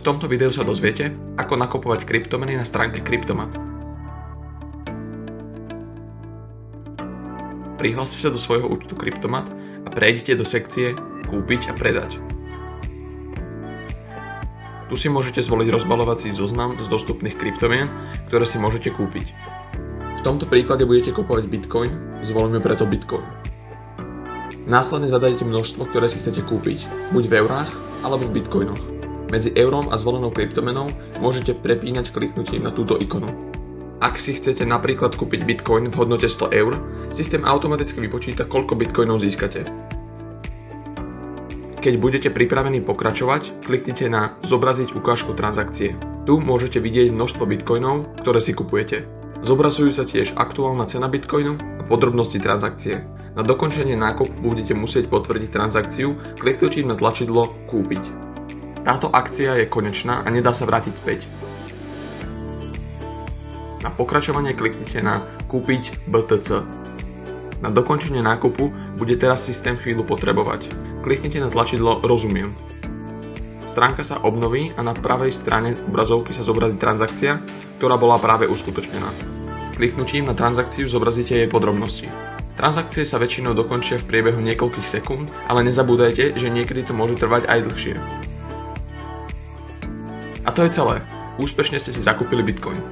V tomto videu sa dozviete, ako nakupovať kryptomeny na stránke Kryptomat. Prihláste sa do svojho účtu Kryptomat a prejdite do sekcie Kúpiť a predať. Tu si môžete zvoliť rozbalovací zoznam z dostupných kryptomien, ktoré si môžete kúpiť. V tomto príklade budete kupovať Bitcoin, zvolíme preto Bitcoin. Následne zadajte množstvo, ktoré si chcete kúpiť, buď v eurách alebo v bitcoinoch. Medzi eurom a zvolenou kryptomenou môžete prepínať kliknutím na túto ikonu. Ak si chcete napríklad kúpiť bitcoin v hodnote 100 eur, systém automaticky vypočíta, koľko bitcoinov získate. Keď budete pripravení pokračovať, kliknite na Zobraziť ukážku transakcie. Tu môžete vidieť množstvo bitcoinov, ktoré si kupujete. Zobrazujú sa tiež aktuálna cena bitcoinu a podrobnosti transakcie. Na dokončenie nákupu budete musieť potvrdiť transakciu kliknutím na tlačidlo Kúpiť. Táto akcia je konečná a nedá sa vrátiť späť. Na pokračovanie kliknite na Kúpiť BTC. Na dokončenie nákupu bude teraz systém chvíľu potrebovať. Kliknite na tlačidlo Rozumiem. Stránka sa obnoví a na pravej strane obrazovky sa zobrazí transakcia, ktorá bola práve uskutočnená. Kliknutím na transakciu zobrazíte jej podrobnosti. Transakcie sa väčšinou dokončia v priebehu niekoľkých sekúnd, ale nezabúdajte, že niekedy to môže trvať aj dlhšie. A to je celé. Úspešne ste si zakúpili Bitcoin.